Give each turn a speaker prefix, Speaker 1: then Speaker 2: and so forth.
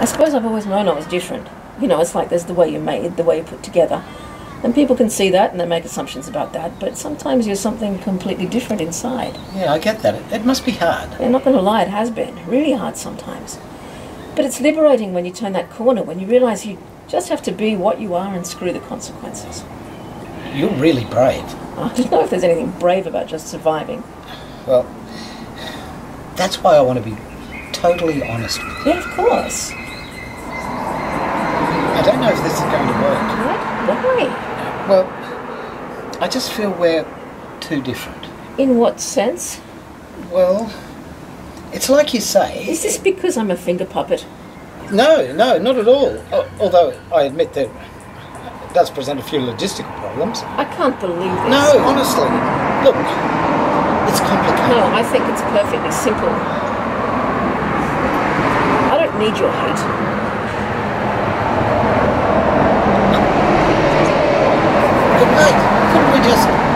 Speaker 1: I suppose I've always known I was different. You know, it's like there's the way you're made, the way you're put together. And people can see that and they make assumptions about that, but sometimes you're something completely different inside.
Speaker 2: Yeah, I get that. It, it must be hard.
Speaker 1: I'm not going to lie, it has been. Really hard sometimes. But it's liberating when you turn that corner, when you realise you just have to be what you are and screw the consequences.
Speaker 2: You're really brave.
Speaker 1: I don't know if there's anything brave about just surviving.
Speaker 2: Well, that's why I want to be totally honest with you.
Speaker 1: Yeah, of course.
Speaker 2: I don't know if this is going to work.
Speaker 1: What? Why?
Speaker 2: Well, I just feel we're too different.
Speaker 1: In what sense?
Speaker 2: Well, it's like you say.
Speaker 1: Is this because I'm a finger puppet?
Speaker 2: No, no, not at all. Although I admit that it does present a few logistical problems.
Speaker 1: I can't believe this.
Speaker 2: No, honestly. Look, it's complicated.
Speaker 1: No, I think it's perfectly simple. I don't need your hate.
Speaker 2: Night. Couldn't we just